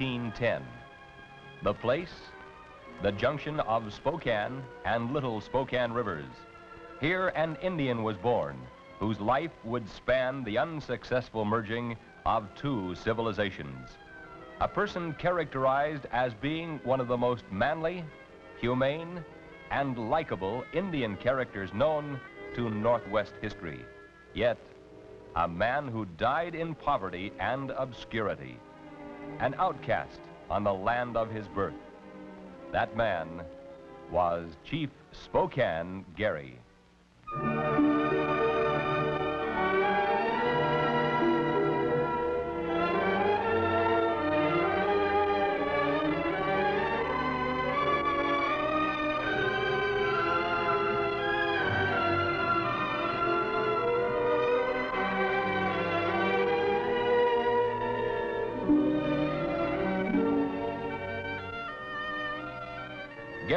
1810. The place, the junction of Spokane and Little Spokane Rivers. Here an Indian was born whose life would span the unsuccessful merging of two civilizations. A person characterized as being one of the most manly, humane, and likable Indian characters known to Northwest history. Yet, a man who died in poverty and obscurity, an outcast on the land of his birth. That man was Chief Spokane Garry.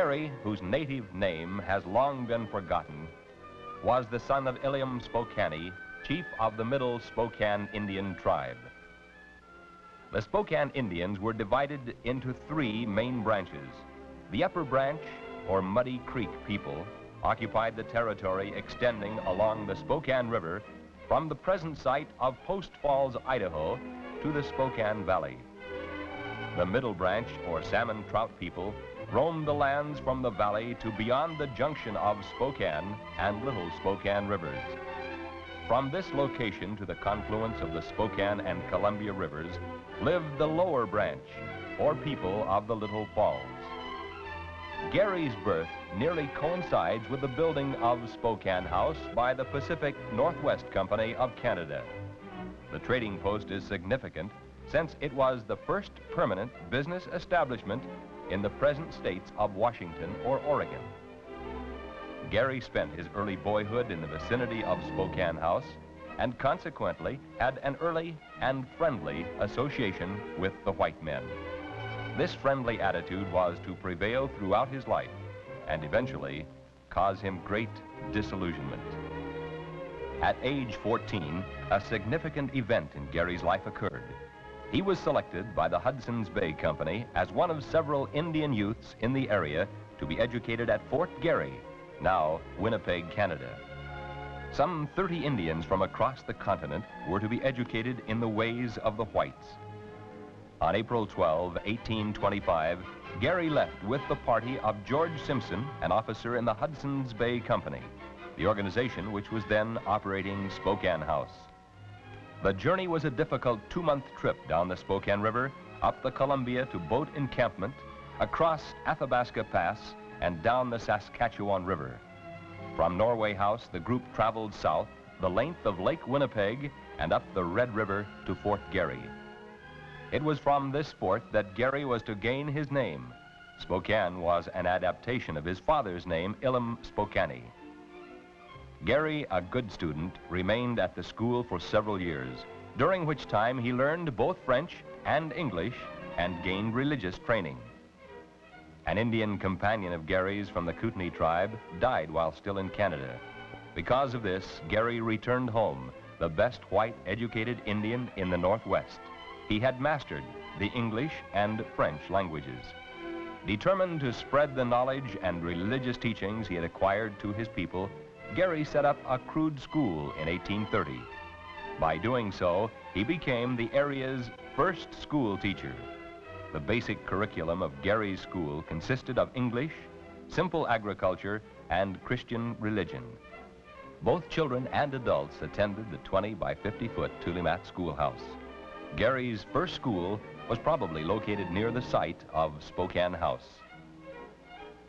Garry, whose native name has long been forgotten, was the son of Ilium Spokane, chief of the Middle Spokane Indian tribe. The Spokane Indians were divided into three main branches. The upper branch, or Muddy Creek people, occupied the territory extending along the Spokane River from the present site of Post Falls, Idaho, to the Spokane Valley. The middle branch, or salmon trout people, roamed the lands from the valley to beyond the junction of Spokane and Little Spokane rivers. From this location to the confluence of the Spokane and Columbia rivers lived the lower branch, or people of the Little Falls. Garry's birth nearly coincides with the building of Spokane House by the Pacific Northwest Company of Canada. The trading post is significant since it was the first permanent business establishment in the present states of Washington or Oregon. Garry spent his early boyhood in the vicinity of Spokane House and consequently had an early and friendly association with the white men. This friendly attitude was to prevail throughout his life and eventually cause him great disillusionment. At age 14, a significant event in Garry's life occurred. He was selected by the Hudson's Bay Company as one of several Indian youths in the area to be educated at Fort Garry, now Winnipeg, Canada. Some 30 Indians from across the continent were to be educated in the ways of the whites. On April 12, 1825, Garry left with the party of George Simpson, an officer in the Hudson's Bay Company, the organization which was then operating Spokane House. The journey was a difficult two-month trip down the Spokane River, up the Columbia to boat encampment, across Athabasca Pass, and down the Saskatchewan River. From Norway House, the group traveled south, the length of Lake Winnipeg, and up the Red River to Fort Garry. It was from this fort that Garry was to gain his name. Spokane was an adaptation of his father's name, Spokane. Garry, a good student, remained at the school for several years, during which time he learned both French and English and gained religious training. An Indian companion of Garry's from the Kootenai tribe died while still in Canada. Because of this, Garry returned home, the best white educated Indian in the Northwest. He had mastered the English and French languages. Determined to spread the knowledge and religious teachings he had acquired to his people, Garry set up a crude school in 1830. By doing so, he became the area's first school teacher. The basic curriculum of Garry's school consisted of English, simple agriculture, and Christian religion. Both children and adults attended the 20 by 50 foot Tulimat schoolhouse. Garry's first school was probably located near the site of Spokane House.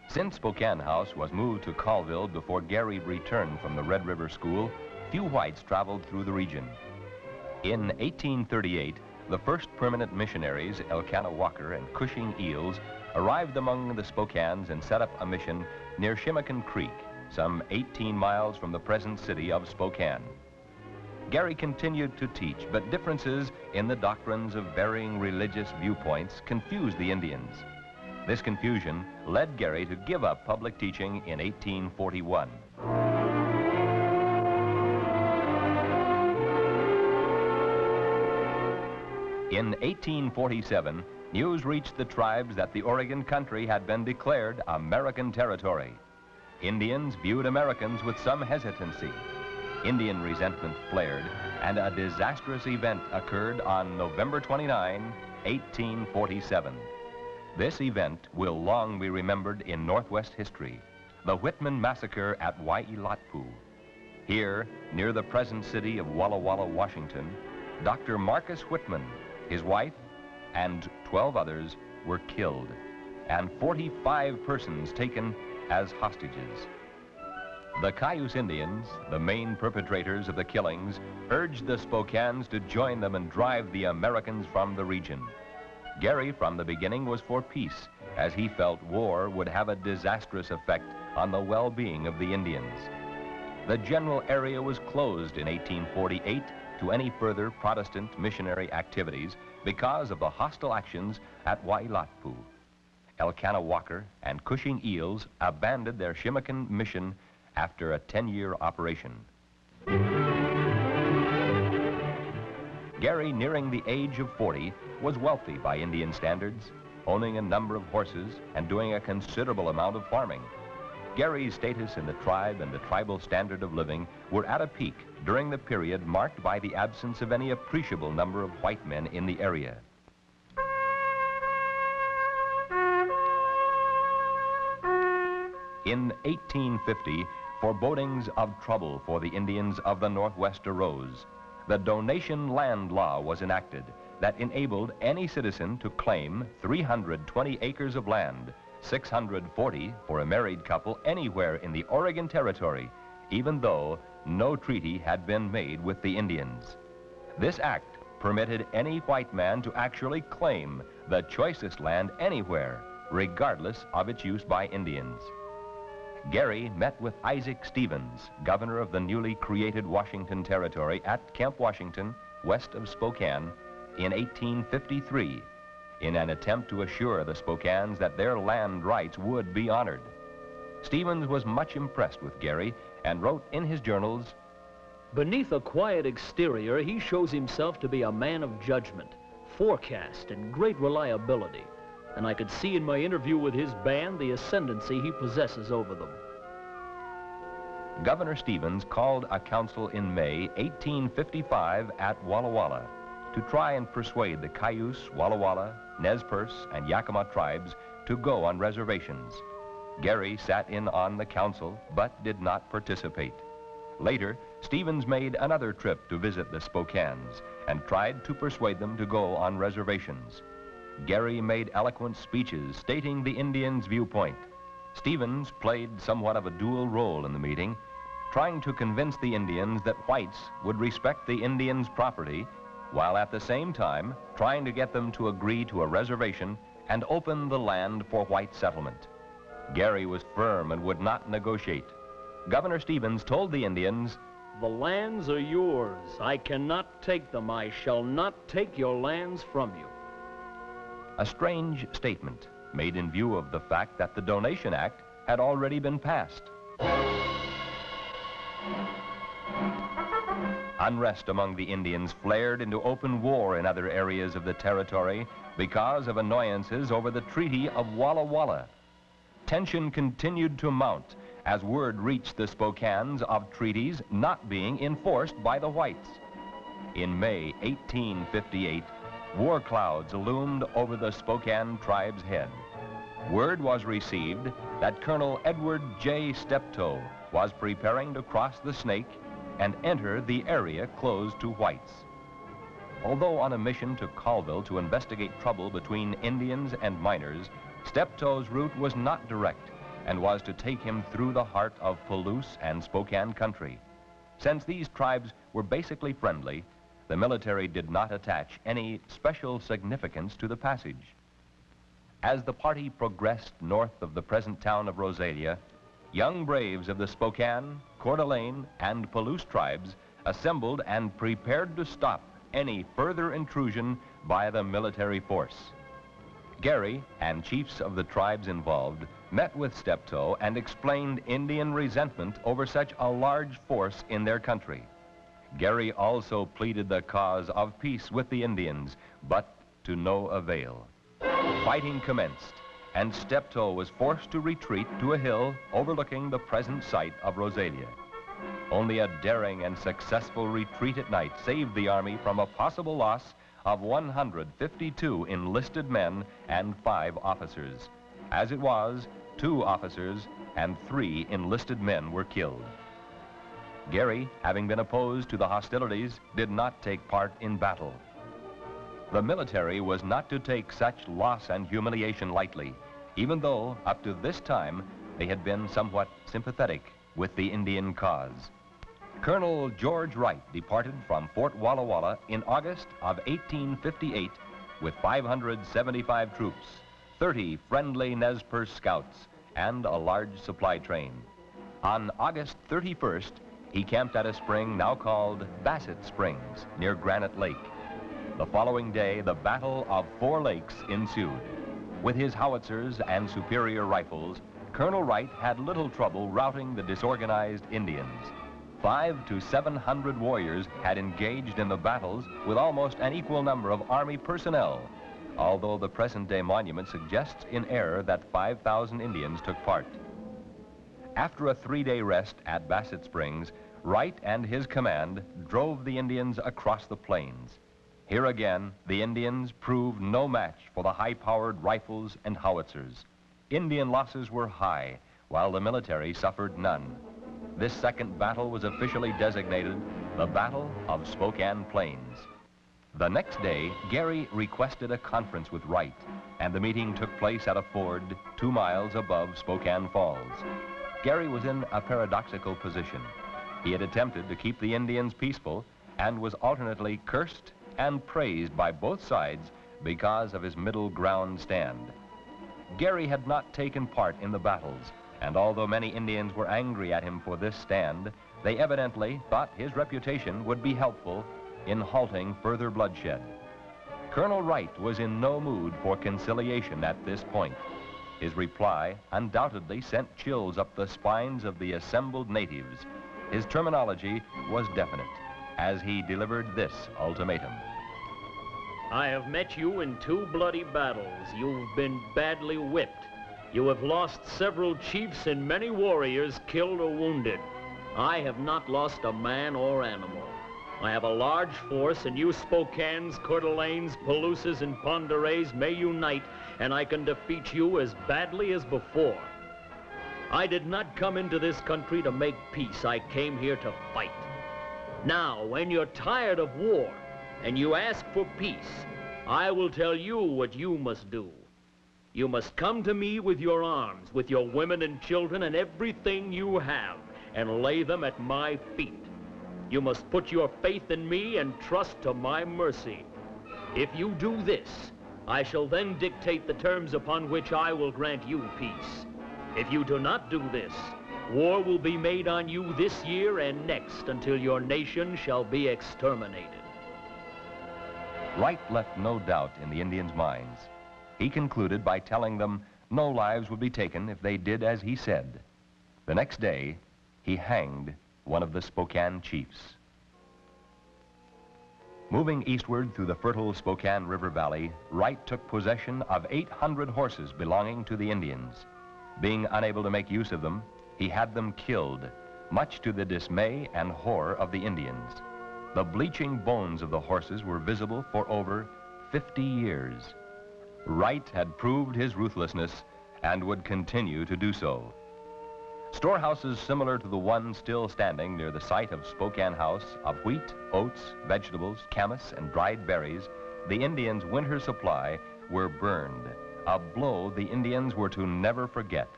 Since Spokane House was moved to Colville before Garry returned from the Red River School, few whites traveled through the region. In 1838, the first permanent missionaries, Elkanah Walker and Cushing Eells, arrived among the Spokanes and set up a mission near Tshimakain Creek, some 18 miles from the present city of Spokane. Garry continued to teach, but differences in the doctrines of varying religious viewpoints confused the Indians. This confusion led Garry to give up public teaching in 1841. In 1847, news reached the tribes that the Oregon country had been declared American territory. Indians viewed Americans with some hesitancy. Indian resentment flared, and a disastrous event occurred on November 29, 1847. This event will long be remembered in Northwest history, the Whitman Massacre at Waiilatpu. Here, near the present city of Walla Walla, Washington, Dr. Marcus Whitman, his wife, and 12 others were killed, and 45 persons taken as hostages. The Cayuse Indians, the main perpetrators of the killings, urged the Spokanes to join them and drive the Americans from the region. Garry, from the beginning, was for peace, as he felt war would have a disastrous effect on the well-being of the Indians. The general area was closed in 1848 to any further Protestant missionary activities because of the hostile actions at Waiilatpu. Elkanah Walker and Cushing Eells abandoned their Tshimakain mission after a 10-year operation. Garry, nearing the age of 40, was wealthy by Indian standards, owning a number of horses and doing a considerable amount of farming. Garry's status in the tribe and the tribal standard of living were at a peak during the period marked by the absence of any appreciable number of white men in the area. In 1850, forebodings of trouble for the Indians of the Northwest arose. The donation land law was enacted that enabled any citizen to claim 320 acres of land, 640 for a married couple anywhere in the Oregon Territory, even though no treaty had been made with the Indians. This act permitted any white man to actually claim the choicest land anywhere, regardless of its use by Indians. Garry met with Isaac Stevens, governor of the newly created Washington Territory at Camp Washington, west of Spokane, in 1853, in an attempt to assure the Spokanes that their land rights would be honored. Stevens was much impressed with Garry and wrote in his journals, Beneath a quiet exterior, he shows himself to be a man of judgment, forecast, and great reliability and I could see in my interview with his band the ascendancy he possesses over them. Governor Stevens called a council in May 1855 at Walla Walla to try and persuade the Cayuse, Walla Walla, Nez Perce, and Yakima tribes to go on reservations. Garry sat in on the council, but did not participate. Later, Stevens made another trip to visit the Spokanes and tried to persuade them to go on reservations. Garry made eloquent speeches stating the Indians' viewpoint. Stevens played somewhat of a dual role in the meeting, trying to convince the Indians that whites would respect the Indians' property, while at the same time trying to get them to agree to a reservation and open the land for white settlement. Garry was firm and would not negotiate. Governor Stevens told the Indians, The lands are yours. I cannot take them. I shall not take your lands from you. A strange statement made in view of the fact that the Donation Act had already been passed. Unrest among the Indians flared into open war in other areas of the territory because of annoyances over the Treaty of Walla Walla. Tension continued to mount as word reached the Spokanes of treaties not being enforced by the whites. In May 1858, war clouds loomed over the Spokane tribe's head. Word was received that Colonel Edward J. Steptoe was preparing to cross the Snake and enter the area closed to whites. Although on a mission to Colville to investigate trouble between Indians and miners, Steptoe's route was not direct and was to take him through the heart of Palouse and Spokane country. Since these tribes were basically friendly, the military did not attach any special significance to the passage. As the party progressed north of the present town of Rosalia, young braves of the Spokane, Coeur d'Alene, and Palouse tribes assembled and prepared to stop any further intrusion by the military force. Garry and chiefs of the tribes involved met with Steptoe and explained Indian resentment over such a large force in their country. Garry also pleaded the cause of peace with the Indians, but to no avail. Fighting commenced, and Steptoe was forced to retreat to a hill overlooking the present site of Rosalia. Only a daring and successful retreat at night saved the Army from a possible loss of 152 enlisted men and five officers. As it was, two officers and three enlisted men were killed. Garry, having been opposed to the hostilities, did not take part in battle. The military was not to take such loss and humiliation lightly, even though, up to this time, they had been somewhat sympathetic with the Indian cause. Colonel George Wright departed from Fort Walla Walla in August of 1858 with 575 troops, 30 friendly Nez Perce scouts, and a large supply train. On August 31st, he camped at a spring now called Bassett Springs near Granite Lake. The following day, the Battle of Four Lakes ensued. With his howitzers and superior rifles, Colonel Wright had little trouble routing the disorganized Indians. Five to 700 warriors had engaged in the battles with almost an equal number of Army personnel, although the present-day monument suggests in error that 5,000 Indians took part. After a three-day rest at Bassett Springs, Wright and his command drove the Indians across the plains. Here again, the Indians proved no match for the high-powered rifles and howitzers. Indian losses were high, while the military suffered none. This second battle was officially designated the Battle of Spokane Plains. The next day, Garry requested a conference with Wright, and the meeting took place at a ford two miles above Spokane Falls. Garry was in a paradoxical position. He had attempted to keep the Indians peaceful and was alternately cursed and praised by both sides because of his middle ground stand. Garry had not taken part in the battles, and although many Indians were angry at him for this stand, they evidently thought his reputation would be helpful in halting further bloodshed. Colonel Wright was in no mood for conciliation at this point. His reply undoubtedly sent chills up the spines of the assembled natives. His terminology was definite as he delivered this ultimatum. I have met you in two bloody battles. You've been badly whipped. You have lost several chiefs and many warriors killed or wounded. I have not lost a man or animal. I have a large force, and you Spokanes, Coeur d'Alenes, and d'Oreilles may unite, and I can defeat you as badly as before. I did not come into this country to make peace. I came here to fight. Now, when you're tired of war and you ask for peace, I will tell you what you must do. You must come to me with your arms, with your women and children and everything you have, and lay them at my feet. You must put your faith in me and trust to my mercy. If you do this, I shall then dictate the terms upon which I will grant you peace. If you do not do this, war will be made on you this year and next until your nation shall be exterminated. Wright left no doubt in the Indians' minds. He concluded by telling them no lives would be taken if they did as he said. The next day, he hanged one of the Spokane chiefs. Moving eastward through the fertile Spokane River Valley, Wright took possession of 800 horses belonging to the Indians. Being unable to make use of them, he had them killed, much to the dismay and horror of the Indians. The bleaching bones of the horses were visible for over 50 years. Wright had proved his ruthlessness and would continue to do so. Storehouses similar to the one still standing near the site of Spokane House of wheat, oats, vegetables, camas, and dried berries, the Indians' winter supply, were burned, a blow the Indians were to never forget.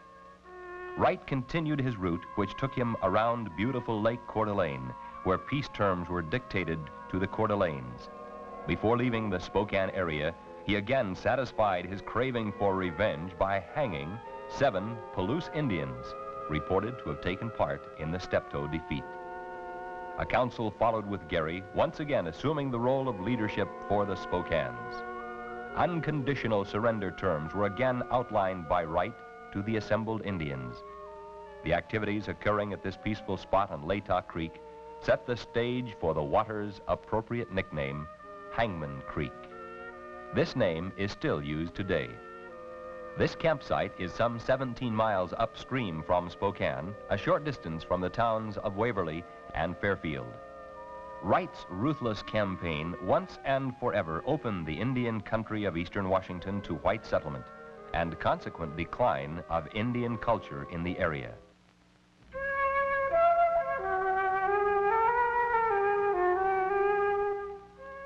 Wright continued his route, which took him around beautiful Lake Coeur d'Alene, where peace terms were dictated to the Coeur d'Alenes. Before leaving the Spokane area, he again satisfied his craving for revenge by hanging seven Palouse Indians reported to have taken part in the Steptoe defeat. A council followed with Garry, once again assuming the role of leadership for the Spokanes. Unconditional surrender terms were again outlined by Wright to the assembled Indians. The activities occurring at this peaceful spot on Latah Creek set the stage for the water's appropriate nickname, Hangman Creek. This name is still used today, This campsite is some 17 miles upstream from Spokane, a short distance from the towns of Waverly and Fairfield. Wright's ruthless campaign once and forever opened the Indian country of eastern Washington to white settlement and consequent decline of Indian culture in the area.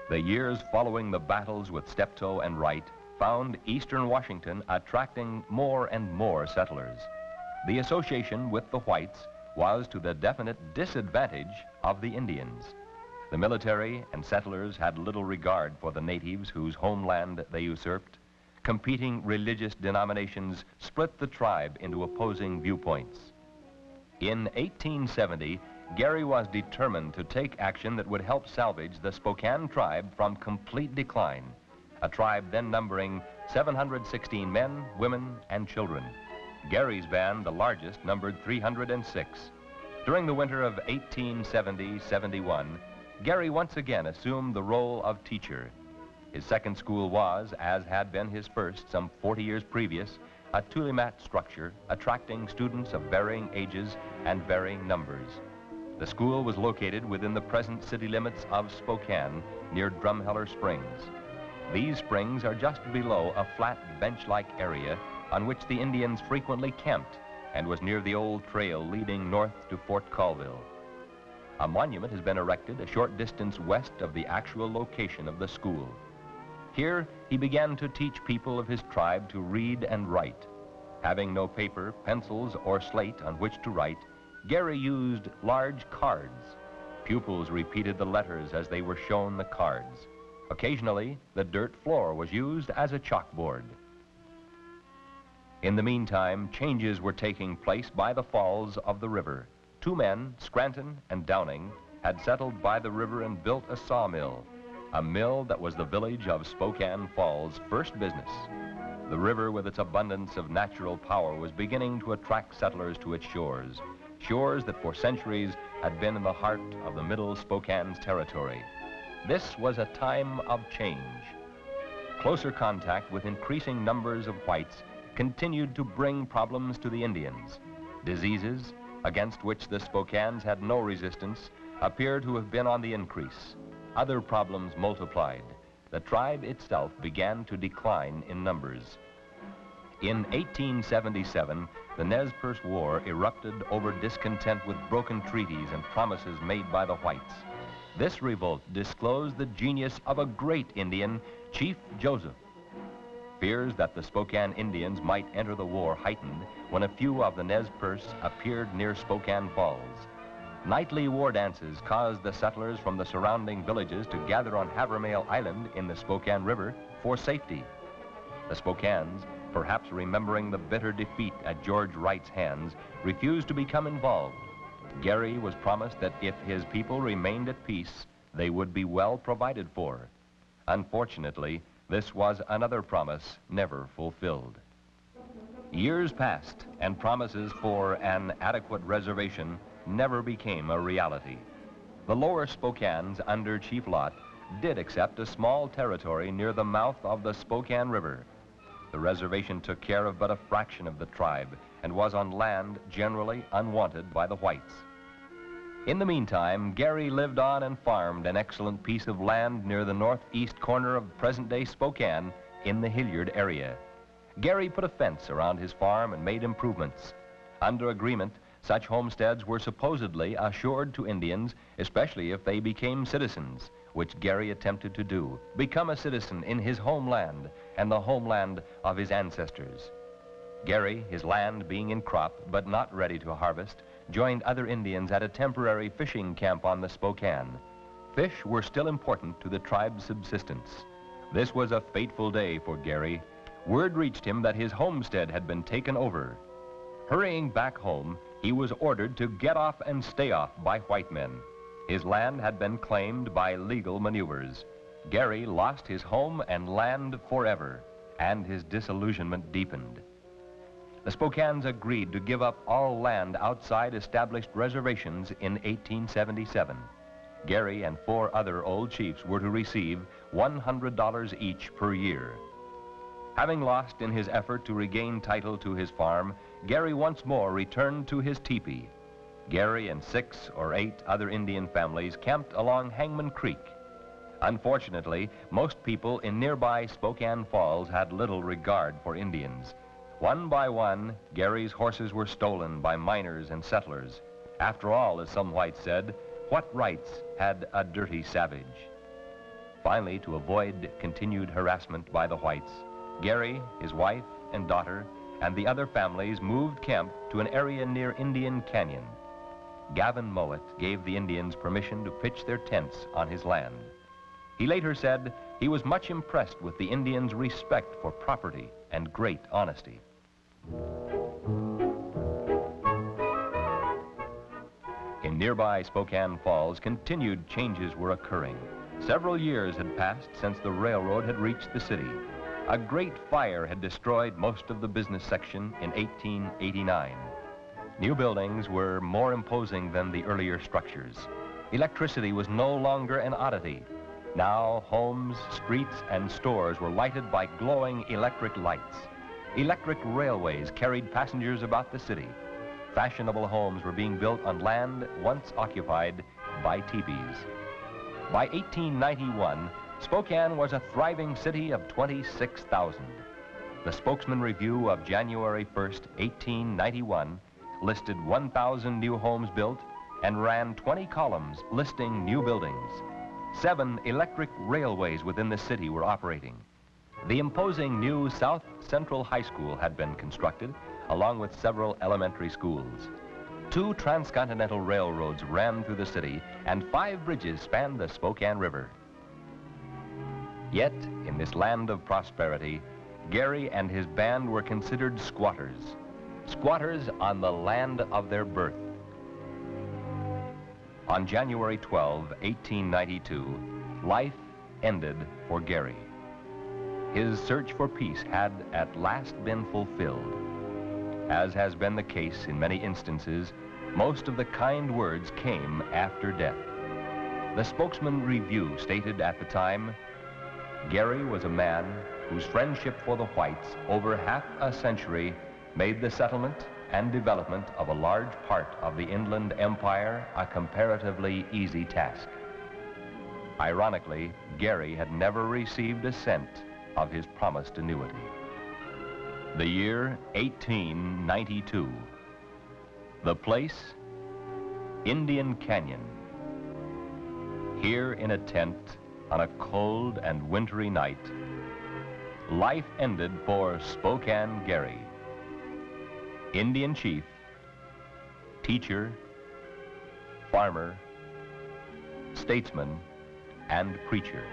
The years following the battles with Steptoe and Wright found eastern Washington attracting more and more settlers. The association with the whites was to the definite disadvantage of the Indians. The military and settlers had little regard for the natives whose homeland they usurped. Competing religious denominations split the tribe into opposing viewpoints. In 1870, Garry was determined to take action that would help salvage the Spokane tribe from complete decline, a tribe then numbering 716 men, women, and children. Garry's band, the largest, numbered 306. During the winter of 1870-71, Garry once again assumed the role of teacher. His second school was, as had been his first some 40 years previous, a tulimat structure attracting students of varying ages and varying numbers. The school was located within the present city limits of Spokane near Drumheller Springs. These springs are just below a flat bench-like area on which the Indians frequently camped and was near the old trail leading north to Fort Colville. A monument has been erected a short distance west of the actual location of the school. Here, he began to teach people of his tribe to read and write. Having no paper, pencils, or slate on which to write, Garry used large cards. Pupils repeated the letters as they were shown the cards. Occasionally, the dirt floor was used as a chalkboard. In the meantime, changes were taking place by the falls of the river. Two men, Scranton and Downing, had settled by the river and built a sawmill, a mill that was the village of Spokane Falls' first business. The river, with its abundance of natural power, was beginning to attract settlers to its shores shores that for centuries had been in the heart of the middle Spokane's territory. This was a time of change. Closer contact with increasing numbers of whites continued to bring problems to the Indians. Diseases, against which the Spokanes had no resistance, appear to have been on the increase. Other problems multiplied. The tribe itself began to decline in numbers. In 1877, the Nez Perce War erupted over discontent with broken treaties and promises made by the whites. This revolt disclosed the genius of a great Indian, Chief Joseph. Fears that the Spokane Indians might enter the war heightened when a few of the Nez Perce appeared near Spokane Falls. Nightly war dances caused the settlers from the surrounding villages to gather on Havermale Island in the Spokane River for safety. The Spokanes perhaps remembering the bitter defeat at George Wright's hands, refused to become involved. Garry was promised that if his people remained at peace, they would be well provided for. Unfortunately, this was another promise never fulfilled. Years passed, and promises for an adequate reservation never became a reality. The lower Spokanes under Chief Lott did accept a small territory near the mouth of the Spokane River, the reservation took care of but a fraction of the tribe and was on land generally unwanted by the whites. In the meantime, Garry lived on and farmed an excellent piece of land near the northeast corner of present-day Spokane in the Hilliard area. Garry put a fence around his farm and made improvements. Under agreement, such homesteads were supposedly assured to Indians, especially if they became citizens which Garry attempted to do, become a citizen in his homeland and the homeland of his ancestors. Garry, his land being in crop but not ready to harvest, joined other Indians at a temporary fishing camp on the Spokane. Fish were still important to the tribe's subsistence. This was a fateful day for Garry. Word reached him that his homestead had been taken over. Hurrying back home, he was ordered to get off and stay off by white men. His land had been claimed by legal maneuvers. Garry lost his home and land forever, and his disillusionment deepened. The Spokanes agreed to give up all land outside established reservations in 1877. Garry and four other old chiefs were to receive $100 each per year. Having lost in his effort to regain title to his farm, Garry once more returned to his teepee. Garry and six or eight other Indian families camped along Hangman Creek. Unfortunately, most people in nearby Spokane Falls had little regard for Indians. One by one, Garry's horses were stolen by miners and settlers. After all, as some whites said, what rights had a dirty savage? Finally, to avoid continued harassment by the whites, Garry, his wife and daughter, and the other families moved camp to an area near Indian Canyon. Gavin Mowat gave the Indians permission to pitch their tents on his land. He later said he was much impressed with the Indians' respect for property and great honesty. In nearby Spokane Falls, continued changes were occurring. Several years had passed since the railroad had reached the city. A great fire had destroyed most of the business section in 1889. New buildings were more imposing than the earlier structures. Electricity was no longer an oddity. Now, homes, streets, and stores were lighted by glowing electric lights. Electric railways carried passengers about the city. Fashionable homes were being built on land once occupied by teepees. By 1891, Spokane was a thriving city of 26,000. The Spokesman Review of January 1st, 1891 listed 1,000 new homes built and ran 20 columns listing new buildings. Seven electric railways within the city were operating. The imposing new South Central High School had been constructed, along with several elementary schools. Two transcontinental railroads ran through the city, and five bridges spanned the Spokane River. Yet, in this land of prosperity, Garry and his band were considered squatters. Squatters on the land of their birth. On January 12, 1892, life ended for Garry. His search for peace had at last been fulfilled. As has been the case in many instances, most of the kind words came after death. The spokesman review stated at the time, Garry was a man whose friendship for the whites over half a century made the settlement and development of a large part of the inland empire a comparatively easy task. Ironically, Garry had never received a cent of his promised annuity. The year 1892. The place, Indian Canyon. Here in a tent on a cold and wintry night, life ended for Spokane Garry. Indian chief, teacher, farmer, statesman, and preacher.